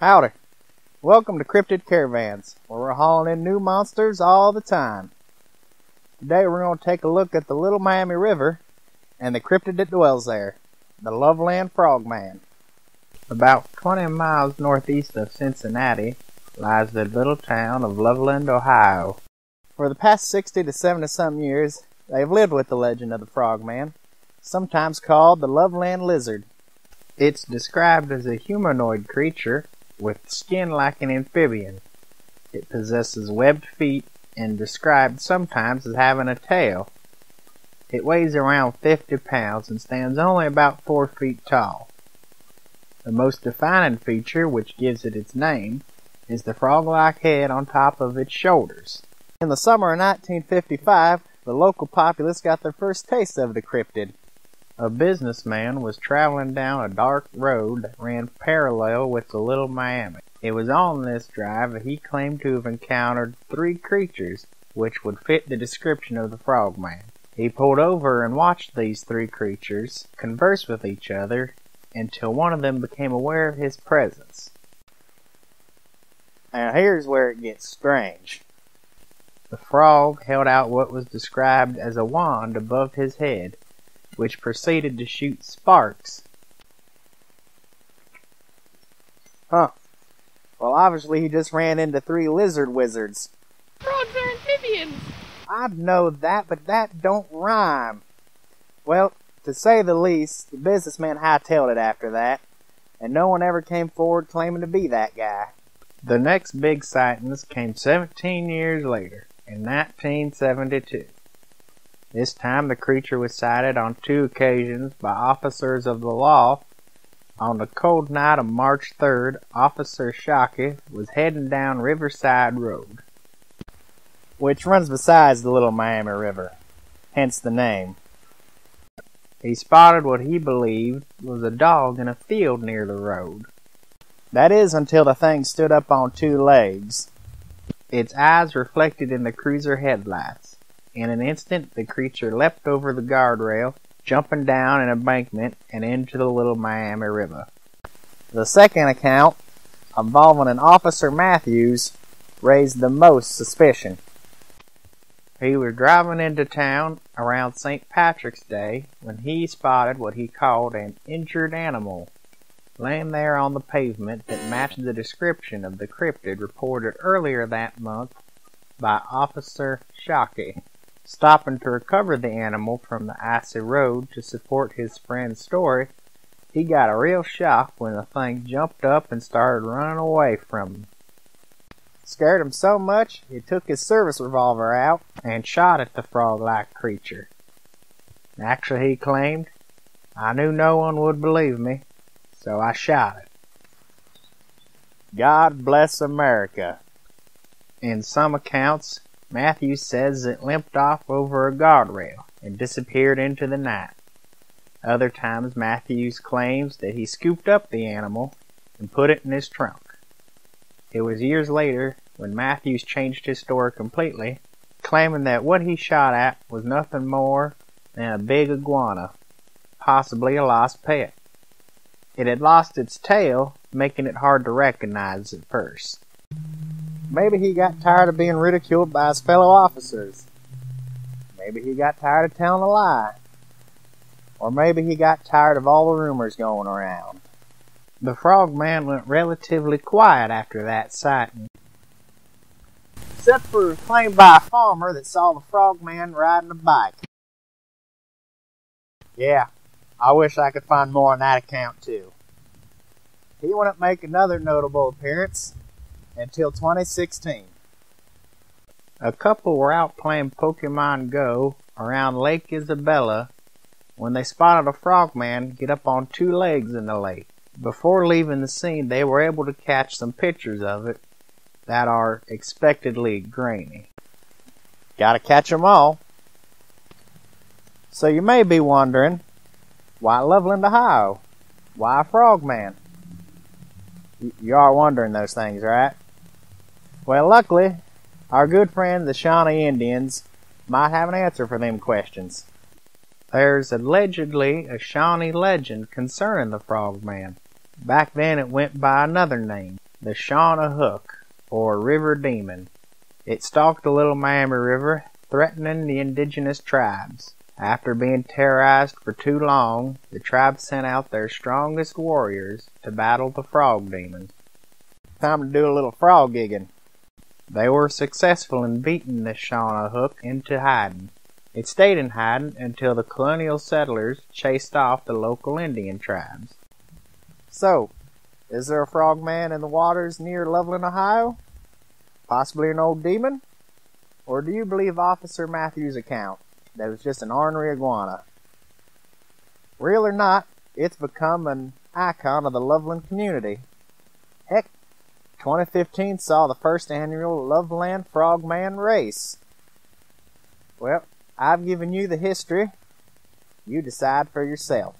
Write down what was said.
Howdy. Welcome to Cryptid Caravans, where we're hauling in new monsters all the time. Today we're going to take a look at the Little Miami River and the cryptid that dwells there, the Loveland Frogman. About 20 miles northeast of Cincinnati lies the little town of Loveland, Ohio. For the past 60 to 70 some years, they have lived with the legend of the Frogman, sometimes called the Loveland Lizard. It's described as a humanoid creature with skin like an amphibian. It possesses webbed feet and described sometimes as having a tail. It weighs around 50 pounds and stands only about 4 feet tall. The most defining feature, which gives it its name, is the frog-like head on top of its shoulders. In the summer of 1955, the local populace got their first taste of the cryptid. A businessman was traveling down a dark road that ran parallel with the Little Miami. It was on this drive that he claimed to have encountered three creatures which would fit the description of the frogman. He pulled over and watched these three creatures converse with each other until one of them became aware of his presence. Now here's where it gets strange. The frog held out what was described as a wand above his head which proceeded to shoot sparks. Huh. Well, obviously he just ran into three lizard wizards. Frogs are amphibians. I know that, but that don't rhyme. Well, to say the least, the businessman hightailed it after that, and no one ever came forward claiming to be that guy. The next big sightings came 17 years later, in 1972. This time the creature was sighted on two occasions by officers of the law. On the cold night of March 3rd, Officer Shockey was heading down Riverside Road, which runs beside the Little Miami River, hence the name. He spotted what he believed was a dog in a field near the road. That is until the thing stood up on two legs. Its eyes reflected in the cruiser headlights. In an instant, the creature leapt over the guardrail, jumping down an embankment and into the Little Miami River. The second account, involving an Officer Matthews, raised the most suspicion. He was driving into town around St. Patrick's Day when he spotted what he called an injured animal laying there on the pavement that matched the description of the cryptid reported earlier that month by Officer Shockey. Stopping to recover the animal from the icy road to support his friend's story, he got a real shock when the thing jumped up and started running away from him. Scared him so much, he took his service revolver out and shot at the frog-like creature. Actually, he claimed, I knew no one would believe me, so I shot it. God bless America. In some accounts, Matthews says it limped off over a guardrail and disappeared into the night. Other times Matthews claims that he scooped up the animal and put it in his trunk. It was years later when Matthews changed his story completely, claiming that what he shot at was nothing more than a big iguana, possibly a lost pet. It had lost its tail, making it hard to recognize at first. Maybe he got tired of being ridiculed by his fellow officers. Maybe he got tired of telling a lie. Or maybe he got tired of all the rumors going around. The frogman went relatively quiet after that sighting. Except for a claim by a farmer that saw the frogman riding a bike. Yeah, I wish I could find more on that account too. He wouldn't make another notable appearance until 2016. A couple were out playing Pokemon Go around Lake Isabella when they spotted a frogman get up on two legs in the lake. Before leaving the scene, they were able to catch some pictures of it that are expectedly grainy. Gotta catch 'em all. So you may be wondering, why Loveland, Ohio? Why Frogman? You are wondering those things, right? Well, luckily, our good friend the Shawnee Indians, might have an answer for them questions. There's allegedly a Shawnee legend concerning the Frogman. Back then it went by another name. the Shawnahooc, or River Demon. It stalked the Little Miami River, threatening the indigenous tribes. After being terrorized for too long, the tribe sent out their strongest warriors to battle the frog demon. Time to do a little frog gigging. They were successful in beating the Shawnahooc into hiding. It stayed in hiding until the colonial settlers chased off the local Indian tribes. So, is there a frogman in the waters near Loveland, Ohio? Possibly an old demon? Or do you believe Officer Matthews' account that it was just an ornery iguana? Real or not, it's become an icon of the Loveland community. Heck, 2015 saw the first annual Loveland Frogman race. Well, I've given you the history. You decide for yourself.